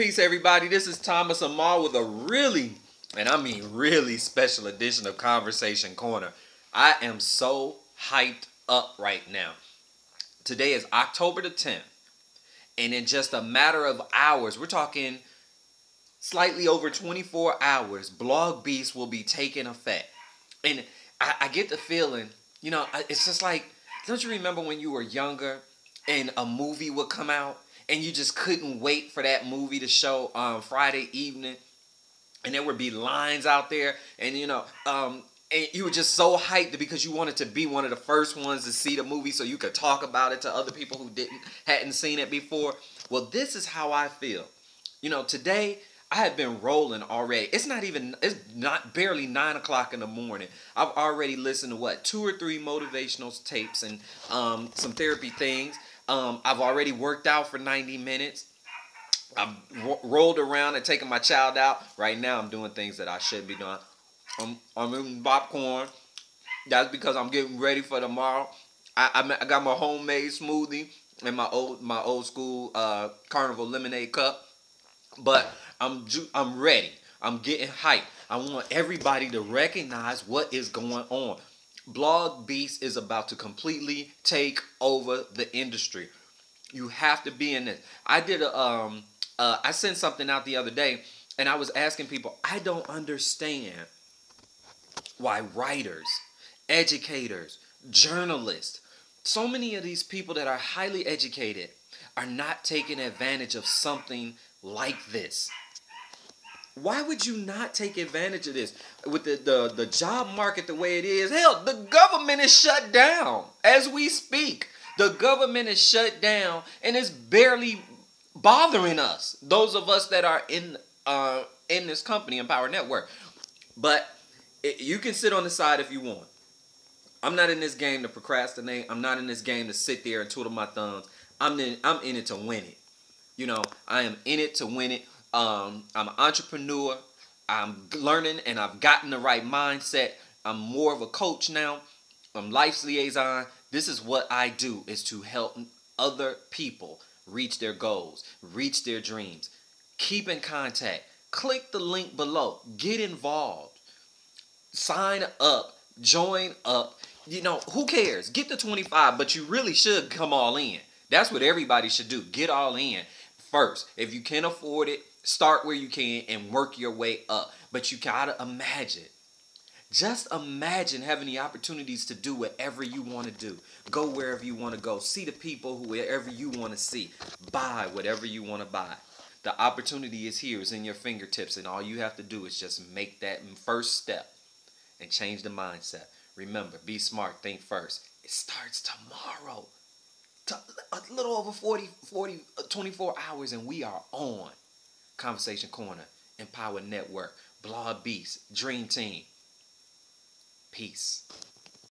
Peace, everybody. This is Thomas Amal with a really, and I mean really special edition of Conversation Corner. I am so hyped up right now. Today is October the 10th, and in just a matter of hours, we're talking slightly over 24 hours, Blog Beast will be taking effect. And I, I get the feeling, you know, it's just like, don't you remember when you were younger and a movie would come out and you just couldn't wait for that movie to show on Friday evening, and there would be lines out there, and you know, um, and you were just so hyped because you wanted to be one of the first ones to see the movie, so you could talk about it to other people who didn't hadn't seen it before. Well, this is how I feel. You know, today I have been rolling already. It's not even it's not barely nine o'clock in the morning. I've already listened to what two or three motivational tapes and um, some therapy things. Um, I've already worked out for 90 minutes. I've ro- rolled around and taken my child out. Right now, I'm doing things that I shouldn't be doing. I'm, I'm eating popcorn. That's because I'm getting ready for tomorrow. I, I, I got my homemade smoothie and my old my old school uh, carnival lemonade cup. But I'm I'm ready. I'm getting hyped. I want everybody to recognize what is going on. Blog Beast is about to completely take over the industry. You have to be in this. I did a um uh, I sent something out the other day and I was asking people, I don't understand why writers, educators, journalists, so many of these people that are highly educated are not taking advantage of something like this. Why would you not take advantage of this? With the, the, the job market the way it is, hell, the government is shut down as we speak. The government is shut down and it's barely bothering us. Those of us that are in uh, in this company, Empower Network. But it, you can sit on the side if you want. I'm not in this game to procrastinate. I'm not in this game to sit there and twiddle my thumbs. I'm in, I'm in it to win it. You know, I am in it to win it. Um, I'm an entrepreneur. I'm learning and I've gotten the right mindset. I'm more of a coach now. I'm life's liaison. This is what I do is to help other people reach their goals, reach their dreams. Keep in contact. Click the link below. Get involved. Sign up. Join up. You know, who cares? Get the 25, but you really should come all in. That's what everybody should do. Get all in first. If you can't afford it, start where you can and work your way up. But you gotta imagine. Just imagine having the opportunities to do whatever you want to do. Go wherever you want to go. See the people whoever you want to see. Buy whatever you want to buy. The opportunity is here, it's in your fingertips, and all you have to do is just make that first step and change the mindset. Remember, be smart, think first. It starts tomorrow. A little over 40, 40, uh, 24 hours, and we are on. Conversation Corner, Empower Network, Blog Beast, Dream Team. Peace.